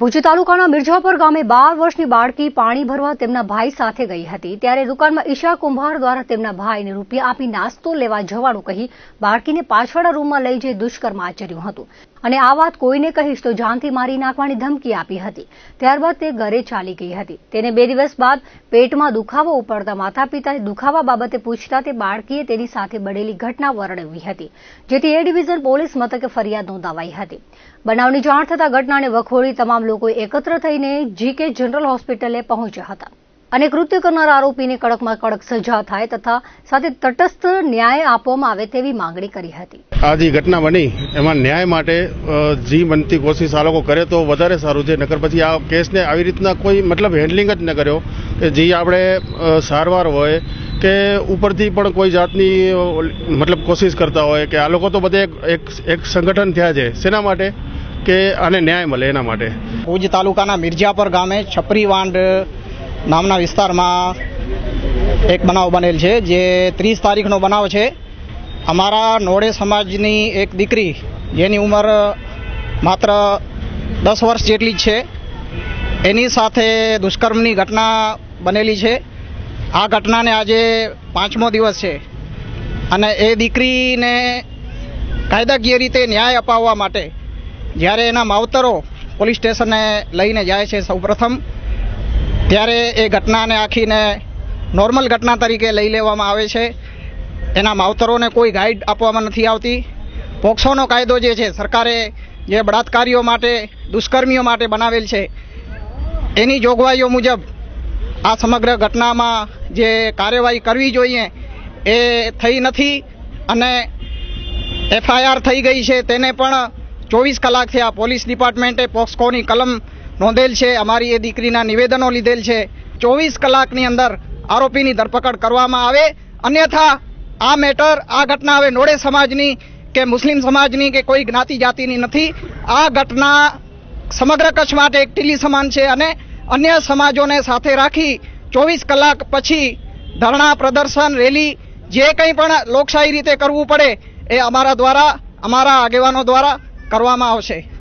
ભુજ તાલુકાના મિર્જાપર ગામે બાર વર્ષની બાળકી પાણી ભરવા તેમના ભાઈ સાથે ગઈ હતી. ત્યારે દુકાનમાં ઈશા કુંભાર દ્વારા તેમના ભાઈને રૂપિયા આપી નાસ્તો લેવા જવાનું કહી બાળકીને પાછળના રૂમમાં લઈ જઈ દુષ્કર્મ આચર્યું હતું. અને આ વાત કોઈને કહીશ તો જાનથી મારી નાખવાની ધમકી આપી હતી. ત્યારબાદ તે ઘરે ચાલી ગઈ હતી. તેને બે દિવસ બાદ પેટમાં દુખાવો ઉપડતા માતા પિતાએ દુખાવા બાબતે પૂછતા તે બાળકીએ તેની સાથે બનેલી ઘટના વર્ણવી હતી, જેથી એ ડિવિઝન પોલીસ મથકે ફરિયાદ નોંધાવાઈ હતી. બનાવની જાણ થતાં ઘટનાને વખોડી તમામ લોકો એકત્ર થઈને જીકે જનરલ હોસ્પિટલે પહોંચ્યા હતા. અને કૃત્ય કરનાર આરોપીને કડકમાં કડક સજા થાય તથા સાથે તટસ્થ ન્યાય આપવામાં આવે તેવી માંગણી કરી હતી. આ જે ઘટના બની. એમાં ન્યાય માટે જી બનતી કોશિશ આ લોકો કરે તો વધારે સારું છે. નકર પછી આ કેસને આવી રીતના કોઈ મતલબ હેન્ડલિંગ જ ન કર્યો કે જે આપણે સારવાર હોય કે ઉપરથી પણ કોઈ જાતની મતલબ કોશિશ કરતા હોય કે આ લોકો તો બધે એક એક સંગઠન થયા છે. શેના માટે? કે આને ન્યાય મળે એના માટે. ભુજ તાલુકાના મિર્જાપર ગામે છપરીવાંડ નામના વિસ્તારમાં એક બનાવ બનેલ છે, જે ત્રીસ તારીખનો બનાવ છે. અમારા નોડે સમાજની એક દીકરી, જેની ઉંમર માત્ર દસ વર્ષ જેટલી જ છે. એની સાથે દુષ્કર્મની ઘટના બનેલી છે. આ ઘટનાને આજે પાંચમો દિવસ છે અને એ દીકરીને કાયદાકીય રીતે ન્યાય અપાવવા માટે જ્યારે એના માવતરો પોલીસ સ્ટેશને લઈને જાય છે સૌપ્રથમ, ત્યારે એ ઘટનાને આખીને નોર્મલ ઘટના તરીકે લઈ લેવામાં આવે છે. એના માવતરોને કોઈ ગાઈડ આપવામાં નથી આવતી. પોક્સોનો કાયદો જે છે, સરકારે જે બળાત્કારીઓ માટે, દુષ્કર્મીઓ માટે બનાવેલ છે, એની જોગવાઈઓ મુજબ આ સમગ્ર ઘટનામાં જે કાર્યવાહી કરવી જોઈએ એ થઈ નથી અને એફઆઈઆર થઈ ગઈ છે. તેને પણ ચોવીસ કલાકથી આ પોલીસ ડિપાર્ટમેન્ટે પોક્સકોની કલમ નોંધેલ છે. અમારી એ દીકરીના નિવેદનો લીધેલ છે. ચોવીસ કલાકની અંદર આરોપીની ધરપકડ કરવામાં આવે. અન્યથા આ મેટર, આ ઘટના હવે નોડે સમાજની કે મુસ્લિમ સમાજની કે કોઈ જ્ઞાતિ જાતિની નથી. આ ઘટના સમગ્ર કચ્છ માટે એક ટીલી સમાન છે અને અન્ય સમાજોને સાથે રાખી ચોવીસ કલાક પછી ધરણા, પ્રદર્શન, રેલી જે કંઈ પણ લોકશાહી રીતે કરવું પડે એ અમારા દ્વારા, અમારા આગેવાનો દ્વારા કરવામાં આવશે.